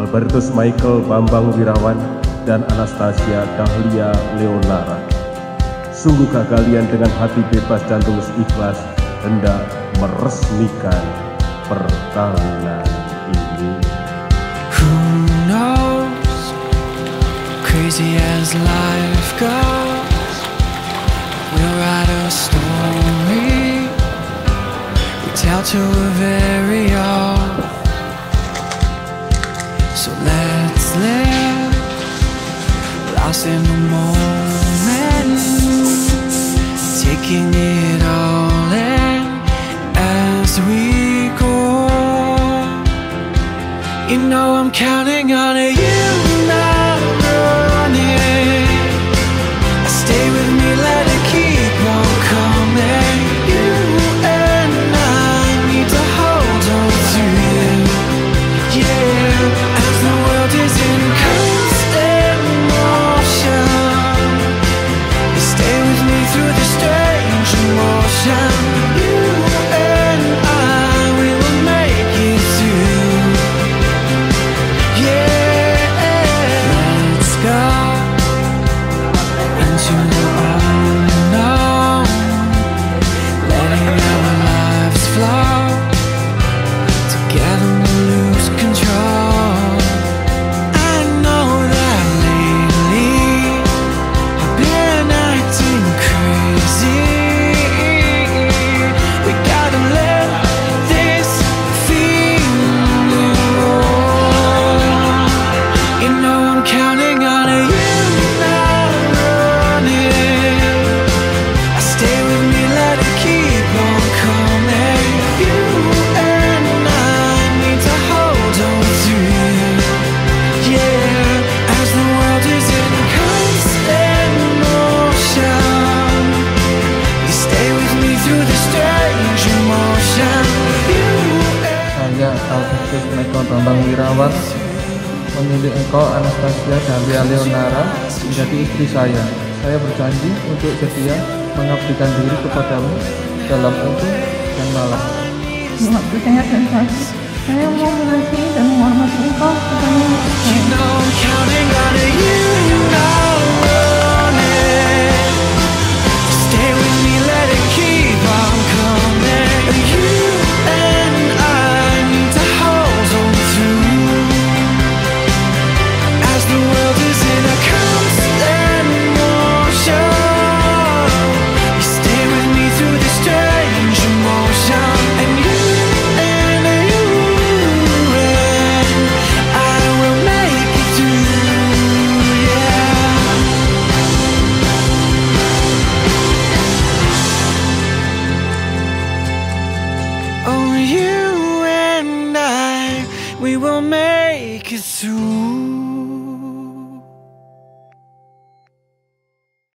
Albertus Michael Bambang Wirawan, dan Anastasia Dahlia Leonara. Sungguhkah kalian dengan hati bebas dan tulus ikhlas hendak meresmikan pertarungan ini? Who knows, crazy as life goes, we'll write a story, we tell to a So let's live Lost in the moment Taking it all in As we go. You know I'm counting on you. Albertus Meko Bambang Wirawan memilih engkau Anastasia Dahlia Leonara menjadi istri saya. Saya berjanji untuk setia mengabdikan diri kepadamu dalam untung dan malam. Mengabdikan dan saya mau mengasihi dan menghormati engkau make it through.